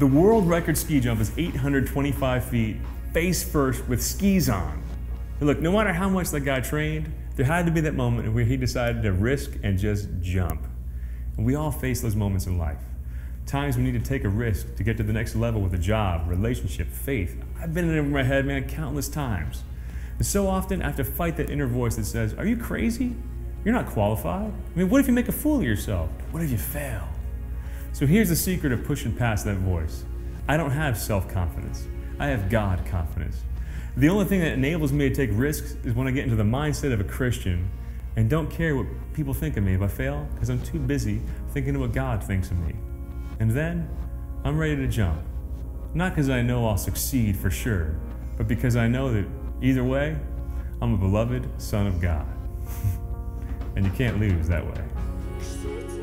The world record ski jump is 825 feet, face first with skis on. And look, no matter how much that guy trained, there had to be that moment where he decided to risk and just jump. And we all face those moments in life. Times we need to take a risk to get to the next level with a job, relationship, faith. I've been in it over my head, man, countless times. And so often I have to fight that inner voice that says, Are you crazy? You're not qualified. I mean, what if you make a fool of yourself? What if you fail? So here's the secret of pushing past that voice I don't have self confidence, I have God confidence. The only thing that enables me to take risks is when I get into the mindset of a Christian and don't care what people think of me if I fail because I'm too busy thinking of what God thinks of me. And then I'm ready to jump. Not because I know I'll succeed for sure, but because I know that either way, I'm a beloved Son of God. and you can't lose that way.